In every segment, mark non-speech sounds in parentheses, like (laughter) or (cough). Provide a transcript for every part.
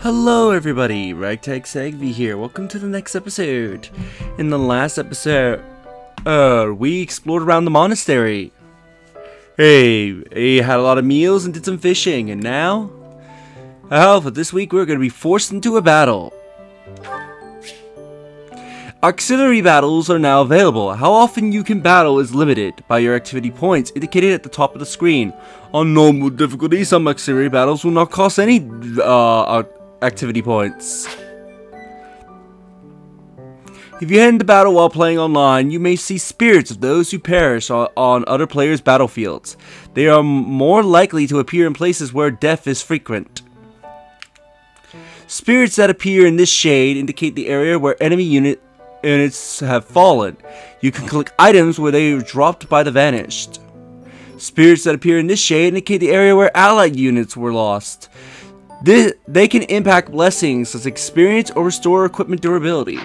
Hello everybody, Ragtag Zagvee here. Welcome to the next episode. In the last episode, uh, we explored around the monastery. Hey, we had a lot of meals and did some fishing, and now? Oh, but this week we're going to be forced into a battle. Auxiliary battles are now available. How often you can battle is limited by your activity points indicated at the top of the screen. On normal difficulty, some auxiliary battles will not cost any uh, activity points. If you head into battle while playing online, you may see spirits of those who perish on other players' battlefields. They are more likely to appear in places where death is frequent. Spirits that appear in this shade indicate the area where enemy unit units have fallen. You can collect items where they were dropped by the vanished. Spirits that appear in this shade indicate the area where allied units were lost. This, they can impact blessings such as experience or restore equipment durability.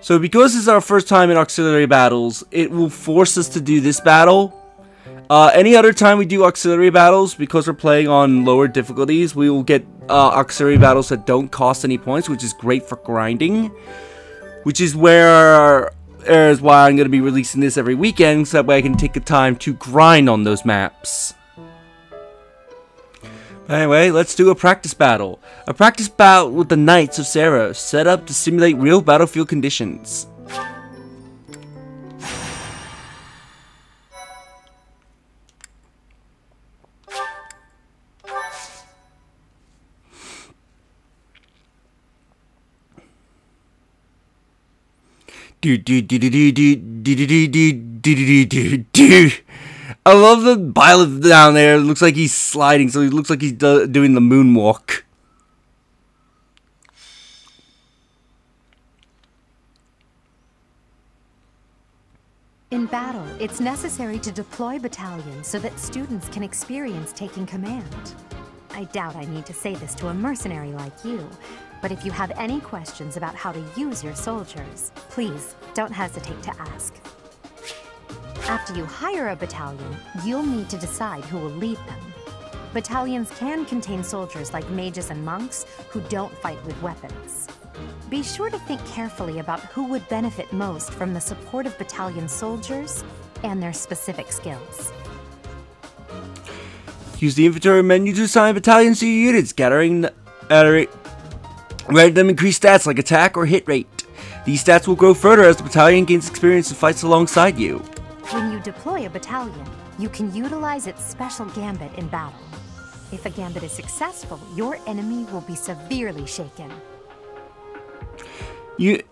So because this is our first time in auxiliary battles, it will force us to do this battle. Uh, any other time we do auxiliary battles, because we're playing on lower difficulties, we will get uh, auxiliary battles that don't cost any points, which is great for grinding. Which is where is why I'm going to be releasing this every weekend, so that way I can take the time to grind on those maps. Anyway, let's do a practice battle. A practice bout with the Knights of Seiros, set up to simulate real battlefield conditions. I love the Byleth down there. It looks like he's sliding, so he looks like he's do doing the moonwalk. In battle, it's necessary to deploy battalions so that students can experience taking command. I doubt I need to say this to a mercenary like you, but if you have any questions about how to use your soldiers, please don't hesitate to ask. After you hire a battalion, you'll need to decide who will lead them. Battalions can contain soldiers like mages and monks who don't fight with weapons. Be sure to think carefully about who would benefit most from the support of battalion soldiers and their specific skills. Use the inventory menu to assign battalions to your units, gathering rate them increased stats like attack or hit rate. These stats will grow further as the battalion gains experience and fights alongside you. When you deploy a battalion, you can utilize its special gambit in battle. If a gambit is successful, your enemy will be severely shaken. You,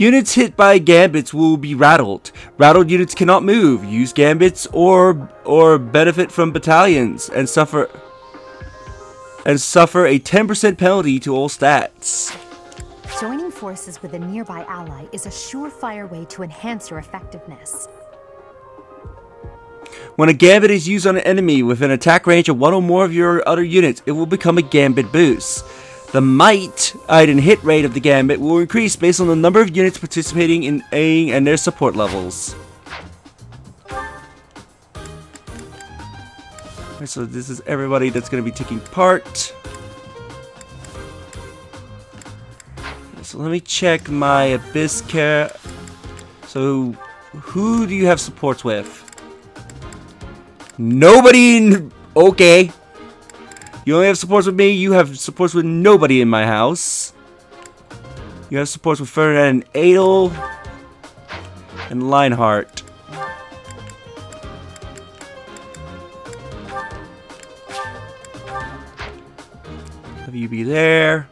units hit by gambits will be rattled. Rattled units cannot move, use gambits, or or benefit from battalions and suffer and suffer a 10% penalty to all stats. Joining forces with a nearby ally is a surefire way to enhance your effectiveness. When a gambit is used on an enemy with an attack range of one or more of your other units, it will become a gambit boost. The might, uh, item hit rate of the gambit will increase based on the number of units participating in A and their support levels. so this is everybody that's going to be taking part. So let me check my Abyss care. So, who do you have supports with? Nobody. Okay. You only have supports with me. You have supports with nobody in my house. You have supports with Ferdinand and Adel. And Linhardt. Have you be there.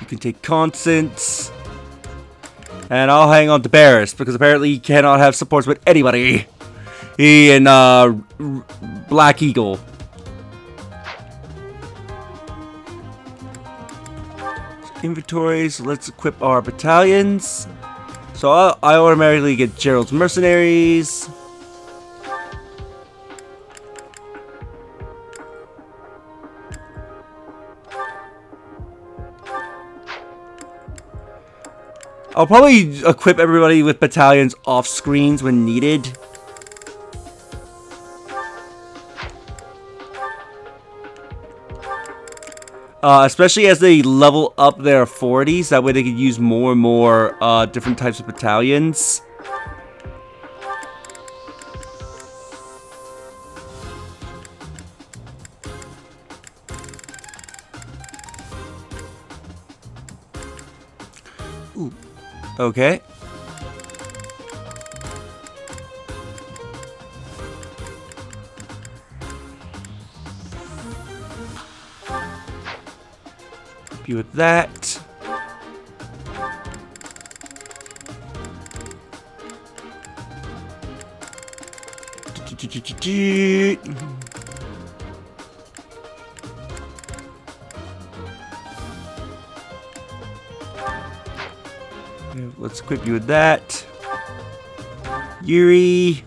You can take Constance. And I'll hang on to Barris, because apparently he cannot have supports with anybody. He and uh, Black Eagle. Inventories, let's equip our battalions. So I, I automatically get Jeralt's Mercenaries. I'll probably equip everybody with battalions off screens when needed. Uh, especially as they level up their 40s, that way they can use more and more uh, different types of battalions. Okay. With that. Let's equip you with that. Yuri.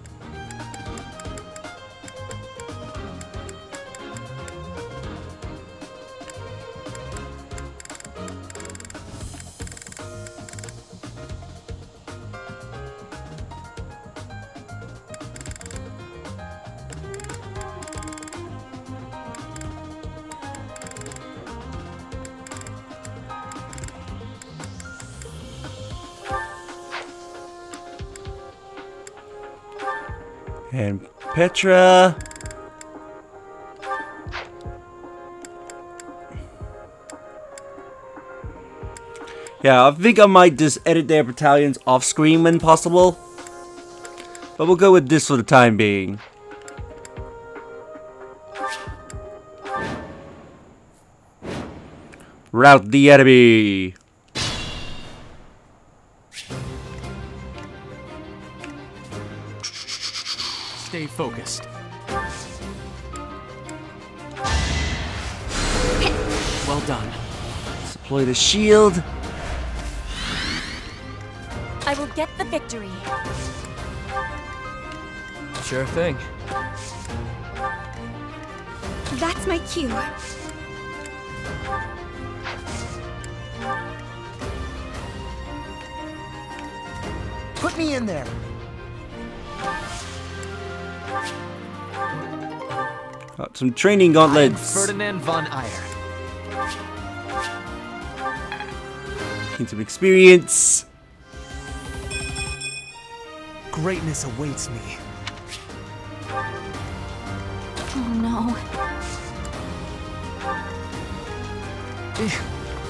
And Petra. Yeah, I think I might just edit their battalions off screen when possible. But we'll go with this for the time being. Rout the enemy. Focused. Well done. Deploy the shield. I will get the victory. Sure thing. That's my cue. Put me in there. Uh, some training gauntlets. Ferdinand von Aegir. Gain some experience. Greatness awaits me. Oh no.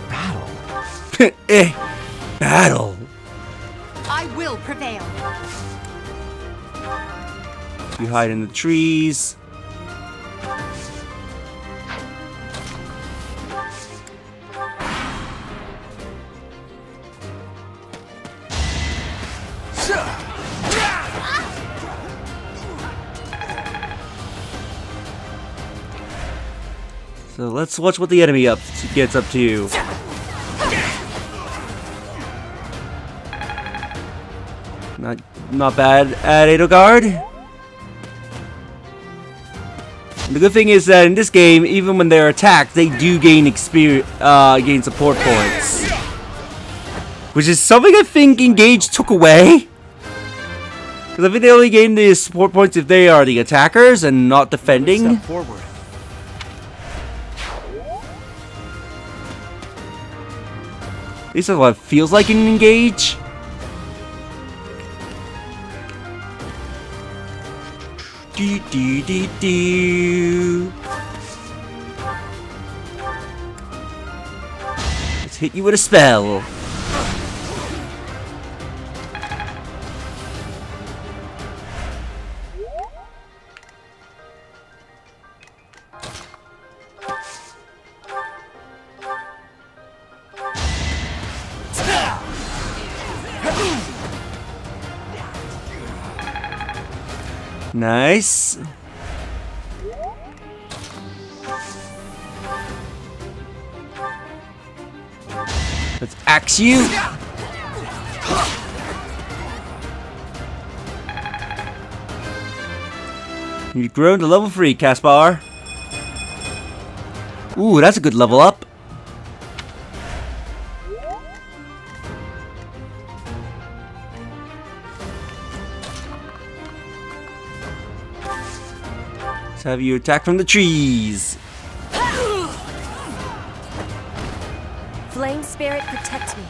Battle. (laughs) eh. Battle. I will prevail. You hide in the trees. Let's watch what the enemy up gets up to. You. Not not bad at Edelgard. The good thing is that in this game, even when they're attacked, they do gain experience, uh, gain support points. Which is something I think Engage took away. Because I think they only gain the support points if they are the attackers and not defending. Step forward. At least that's what it feels like in Engage. Let's hit you with a spell. Nice. Let's axe you. You've grown to level 3, Caspar. Ooh, that's a good level up. Let's have you attack from the trees. Flame Spirit, protect me.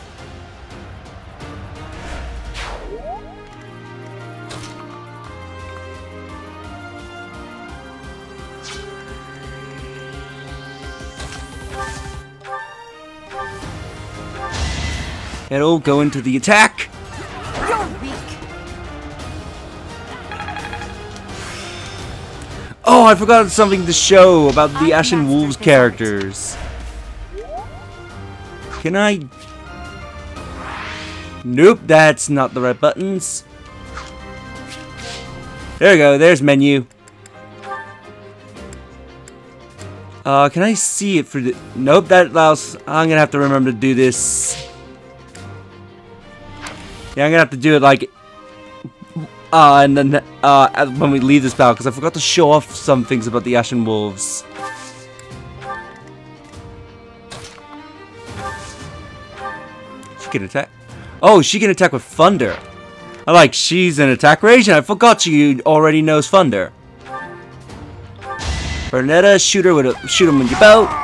It'll go into the attack. Oh, I forgot something to show about the Ashen Wolves characters. Can I? Nope, that's not the right buttons. There we go, there's menu. Uh, can I see it for the... Nope, that allows... I'm gonna have to remember to do this. Yeah, I'm gonna have to do it like... Uh, and then, uh, when we leave this battle, because I forgot to show off some things about the Ashen Wolves. She can attack. Oh, she can attack with thunder. I like, she's an attack range, and I forgot she already knows thunder. Bernadetta, shoot her with a shoot him with your bow.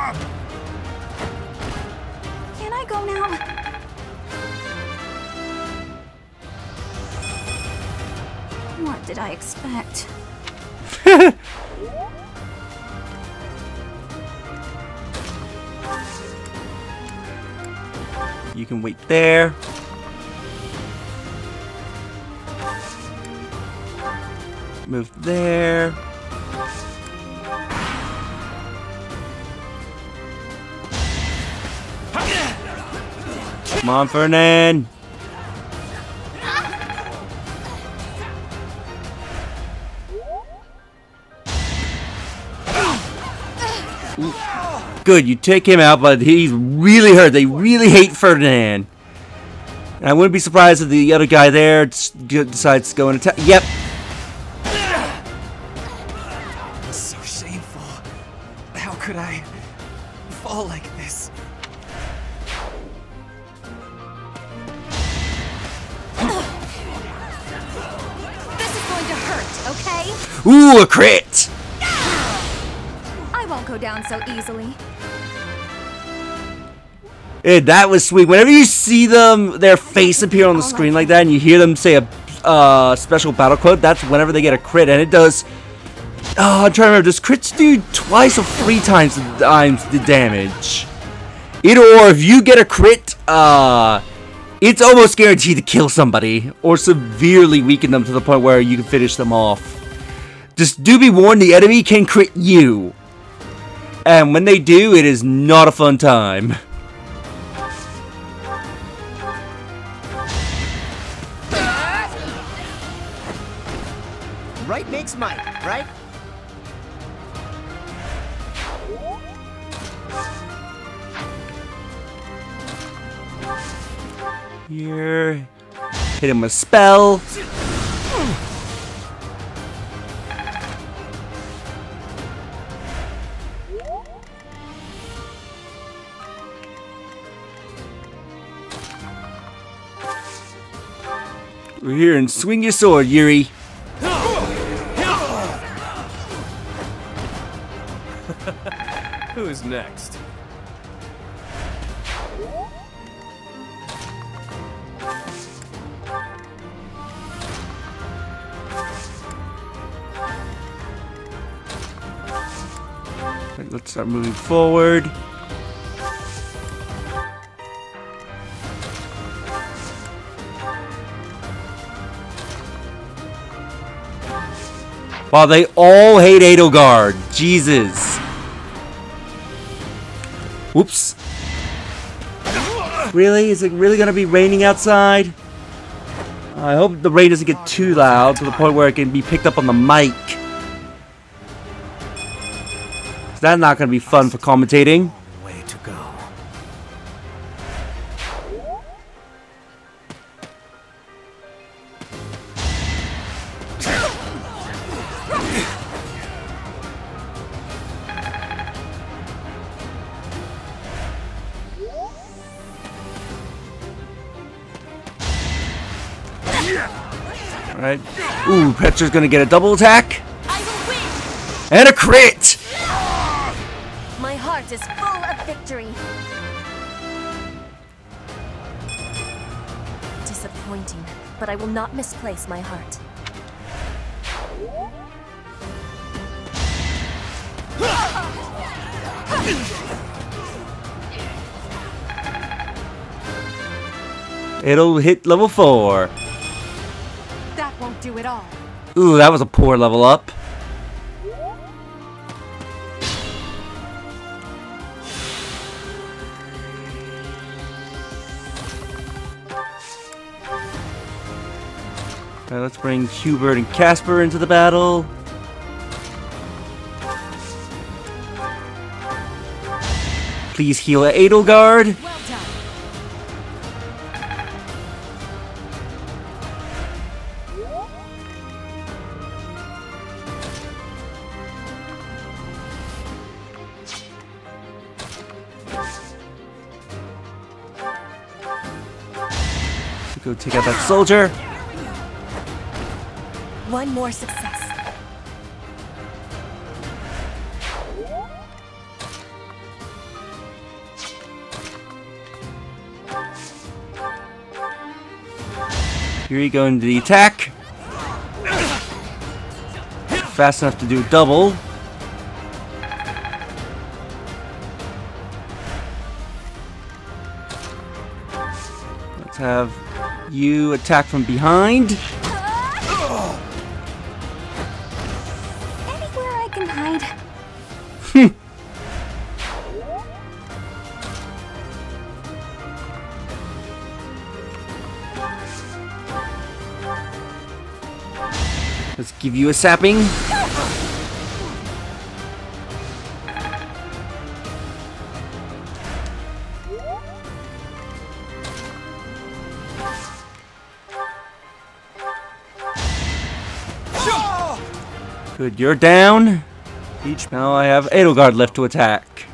(laughs) You can wait there. Move there. Come on, Fernand. Good, you take him out, but he's really hurt. They really hate Ferdinand. And I wouldn't be surprised if the other guy there decides to go and attack. Yep. It's so shameful. How could I fall like this? This is going to hurt, okay? Ooh, a crit! I won't go down so easily. Eh, that was sweet. Whenever you see them, their face appear on the screen like that, and you hear them say a uh, special battle quote, that's whenever they get a crit, and it does. Oh, I'm trying to remember. Does crits do twice or three times the, times the damage? Either or, if you get a crit, uh, it's almost guaranteed to kill somebody or severely weaken them to the point where you can finish them off. Just do be warned, the enemy can crit you. And when they do, it is not a fun time. (laughs) Makes might, right? Here. Hit him with spell. We're here and swing your sword, Yuri. Who's next? Let's start moving forward. Wow, they all hate Edelgard. Jesus. Whoops. Really? Is it really gonna be raining outside? I hope the rain doesn't get too loud to the point where it can be picked up on the mic. That's not gonna be fun for commentating. Alright. Ooh, Petra's gonna get a double attack. And a crit! My heart is full of victory. Disappointing, but I will not misplace my heart. It'll hit level 4 all. Ooh, that was a poor level up. Alright, let's bring Hubert and Caspar into the battle. Please heal Edelgard. Well take out that soldier. One more success. Here you go into the attack. Fast enough to do double. Let's have you attack from behind. Anywhere I can hide. Let's give you a sapping. Good, you're down. Each now I have Edelgard left to attack.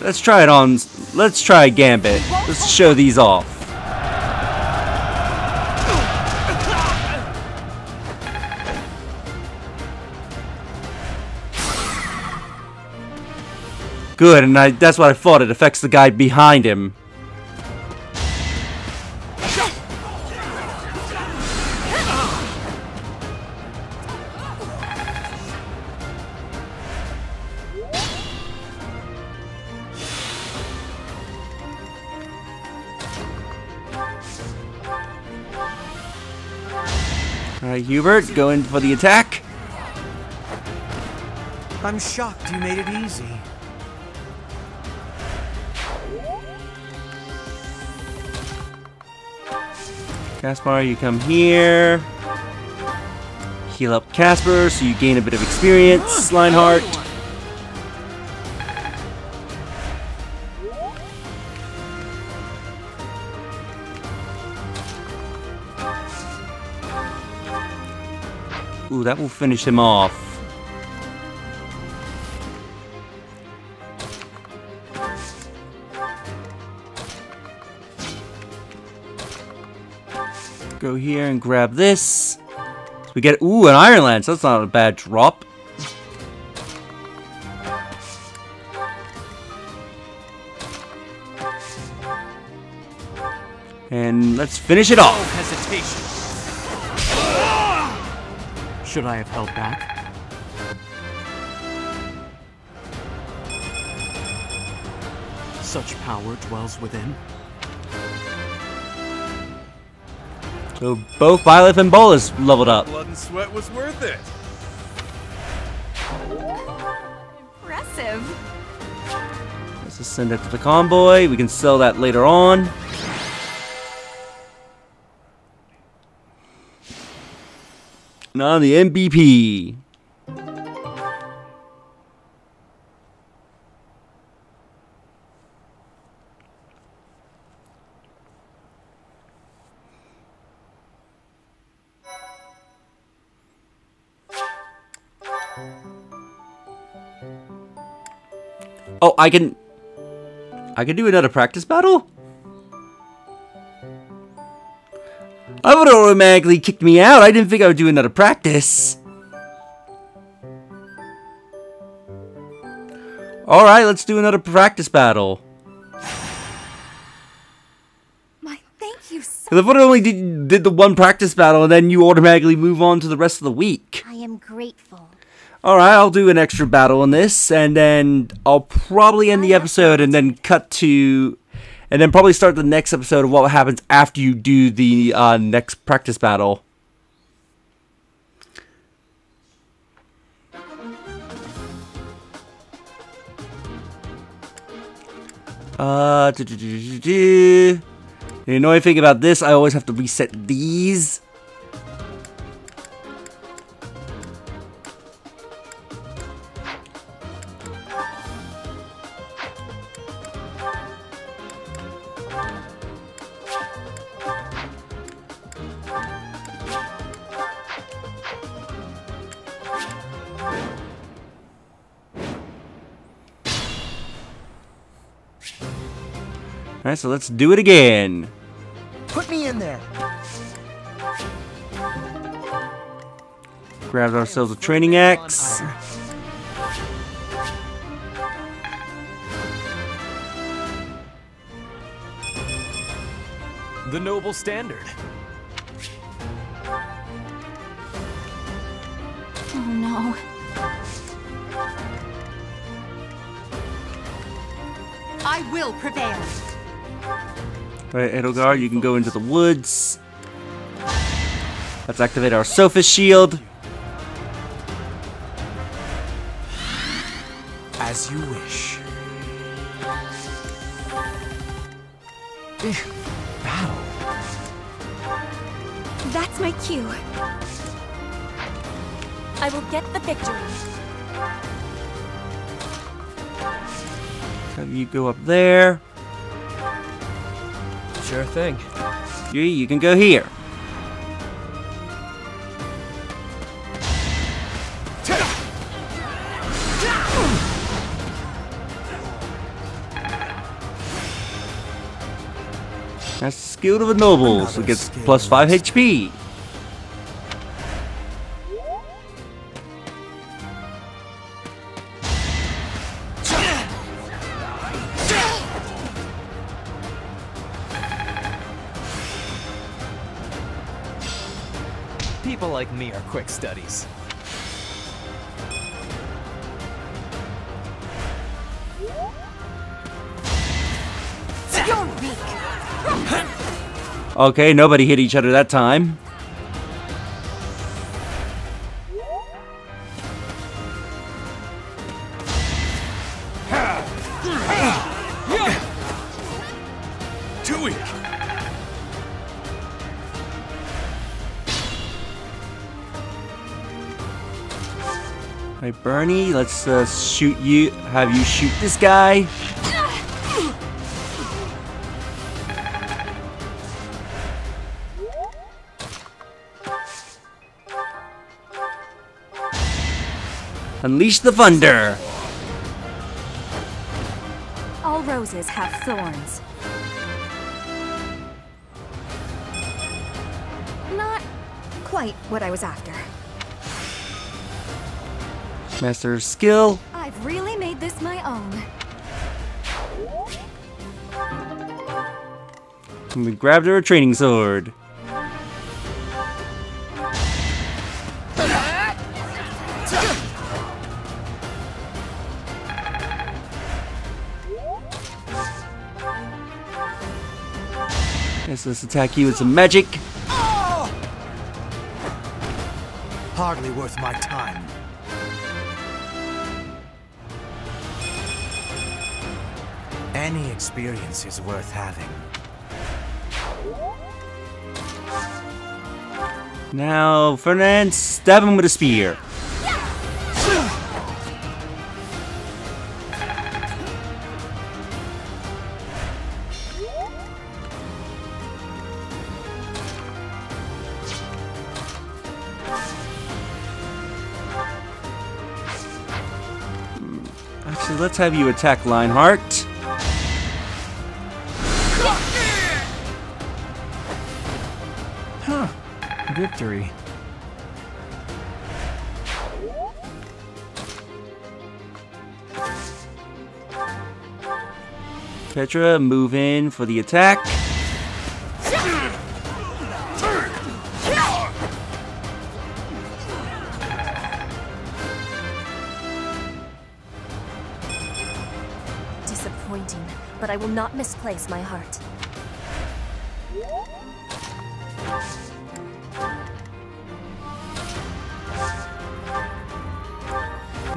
Let's try it on. Let's try Gambit. Let's show these off. Good, and I, that's what I thought. It affects the guy behind him. Alright, Hubert, go in for the attack. I'm shocked you made it easy. Caspar, you come here. Heal up Caspar so you gain a bit of experience. Linhardt. Ooh, that will finish him off. Here and grab this. So we get ooh an Iron Lance. That's not a bad drop. And let's finish it No off. hesitation. Should I have held back? Such power dwells within. So both Violet and Bolas leveled up. Blood and sweat was worth it. Impressive. Let's just send that to the convoy. We can sell that later on. Now the MVP. I can... I can do another practice battle? I would automatically kicked me out. I didn't think I would do another practice. Alright, let's do another practice battle. My thank you so Because I I only did, did the one practice battle and then you automatically move on to the rest of the week. I am grateful. Alright, I'll do an extra battle in this, and then I'll probably end the episode and then cut to. And then probably start the next episode of what happens after you do the uh, next practice battle. Uh, do, do, do, do, do. The annoying thing about this, I always have to reset these. Alright, so let's do it again. Put me in there. Grab ourselves a training axe. The noble standard. Oh no. I will prevail. Alright, Edelgard, you can go into the woods. Let's activate our Sophist shield. As you wish. Battle. That's my cue. I will get the victory. Have you go up there. Sure thing. You, you can go here. That's the skill of the nobles. It gets plus 5. HP. Quick studies. Okay, nobody hit each other that time. Alright, Bernie, let's uh, shoot you. Have you shoot this guy. Unleash the thunder. All roses have thorns. Not quite what I was after. Master skill. I've really made this my own. And we grabbed her a training sword. Yes, let's attack you with some magic. Hardly worth my time. Any experience is worth having. Now, Ferdinand, stab him with a spear. Hmm. Actually, let's have you attack Linhardt. Victory. Petra, move in for the attack. Disappointing, but I will not misplace my heart.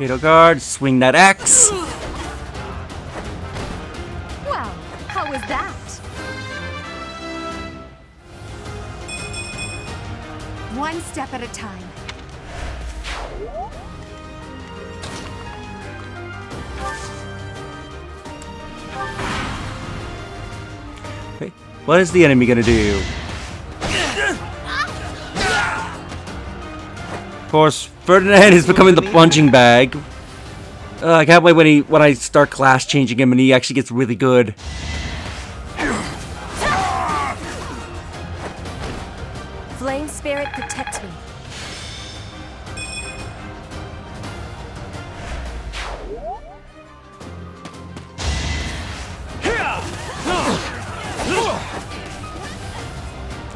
Edelgard, swing that axe. Well, how was that? One step at a time. Okay. What is the enemy gonna do? Of course, Ferdinand is becoming the punching bag. Uh, I can't wait when he when I start class changing him and he actually gets really good. Flame Spirit, protect me.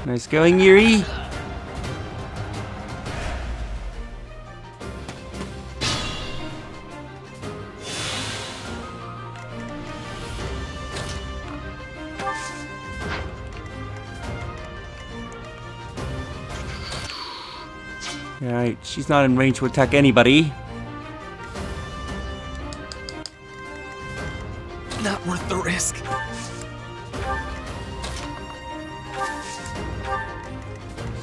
Nice going, Yuri. She's not in range to attack anybody. Not worth the risk.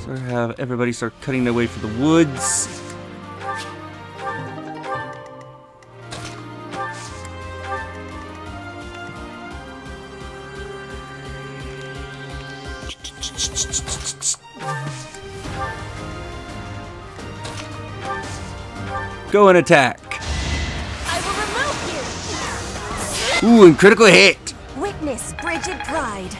So have everybody start cutting their way for the woods. Go and attack. I will remove Ooh, and critical hit. Witness Brigid Pride.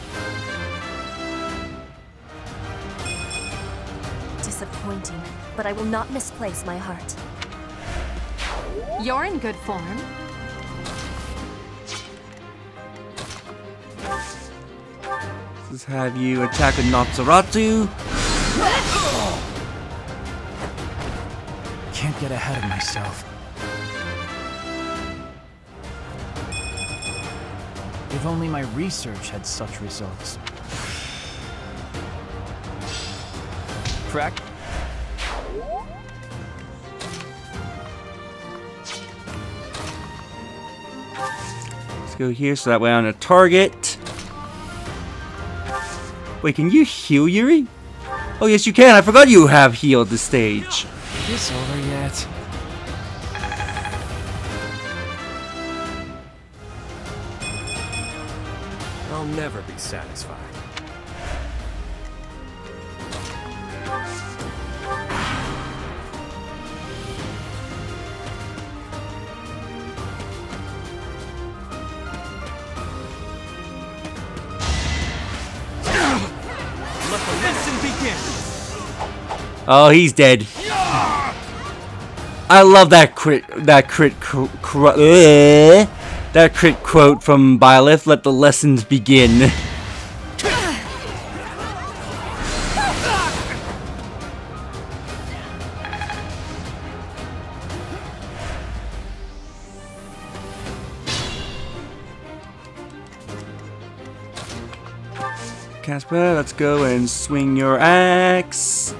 Disappointing, but I will not misplace my heart. You're in good form. Let's have you attack with Natsuratu. Get ahead of myself. If only my research had such results. Crack. Let's go here so that way on a target. Wait, can you heal Yuri? Oh yes you can, I forgot you have healed the stage. This over yet? I'll never be satisfied. Let the lesson begin. Oh, he's dead. I love that crit, that crit, cr cr uh, that crit quote from Byleth. Let the lessons begin. Caspar, let's go and swing your axe.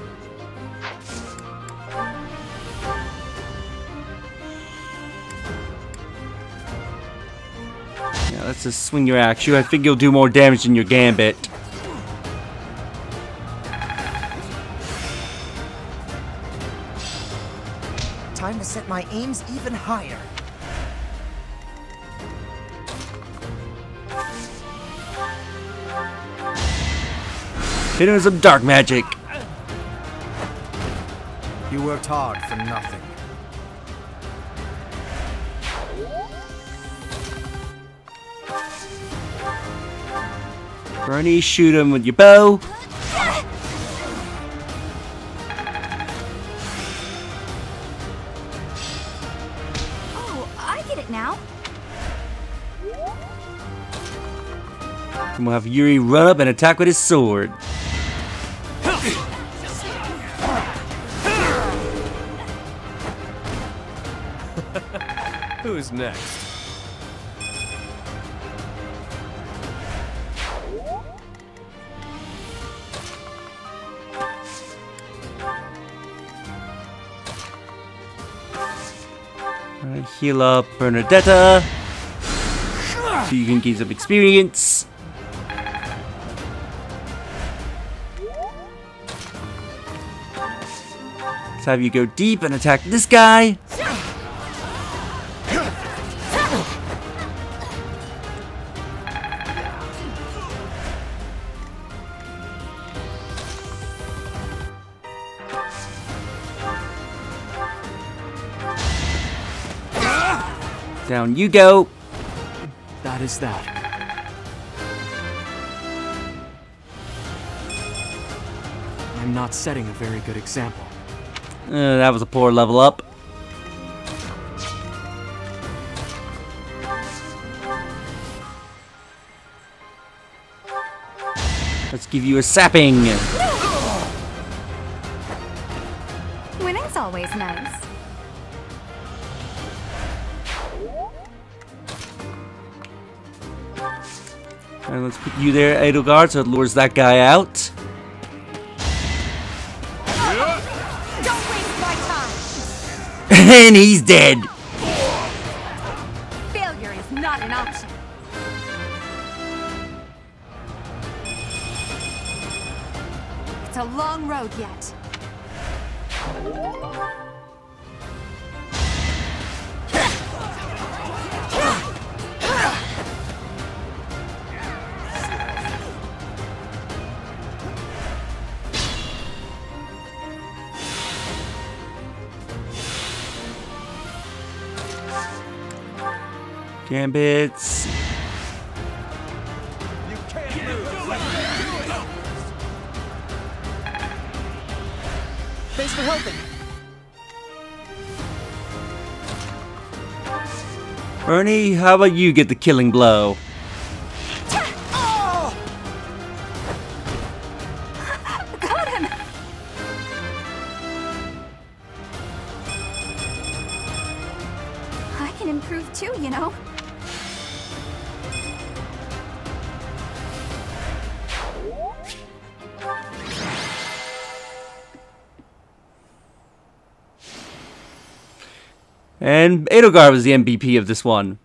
Yeah, swing your axe. You, I think you'll do more damage than your gambit. Time to set my aims even higher. Hit him with some dark magic. You worked hard for nothing. Bernie, shoot him with your bow. Oh, I get it now. And we'll have Yuri run up and attack with his sword. (laughs) Who's next? Alright, heal up Bernadetta. So you can gain some experience. Let's have you go deep and attack this guy. Down you go. That is that. I'm not setting a very good example. Uh, that was a poor level up. Let's give you a sapping. And let's put you there, Edelgard, so it lures that guy out. Don't waste my time! (laughs) and he's dead. Failure is not an option. It's a long road yet. Gambits. Thanks for helping. Ernie, how about you get the killing blow? Got him! I can improve too, you know. And Edelgard was the MVP of this one.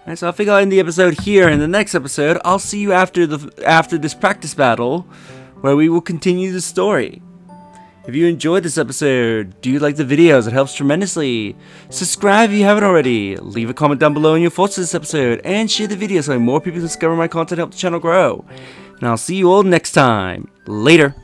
Alright, so I think I'll end the episode here. In the next episode, I'll see you after the after this practice battle, where we will continue the story. If you enjoyed this episode, do you like the videos? It helps tremendously. Subscribe if you haven't already. Leave a comment down below on your thoughts on this episode, and share the video so more people discover my content and help the channel grow. And I'll see you all next time. Later.